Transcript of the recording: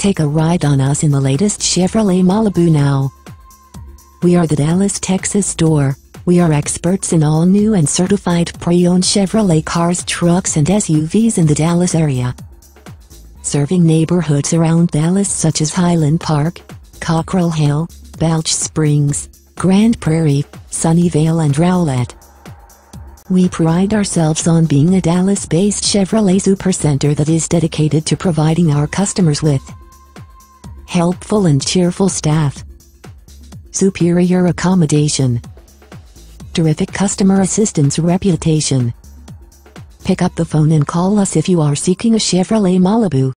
Take a ride on us in the latest Chevrolet Malibu now. We are the Dallas, Texas store. We are experts in all new and certified pre-owned Chevrolet cars, trucks and SUVs in the Dallas area. Serving neighborhoods around Dallas such as Highland Park, Cockrell Hill, Balch Springs, Grand Prairie, Sunnyvale and Rowlett. We pride ourselves on being a Dallas-based Chevrolet supercenter that is dedicated to providing our customers with helpful and cheerful staff, superior accommodation, terrific customer assistance reputation. Pick up the phone and call us if you are seeking a Chevrolet Malibu.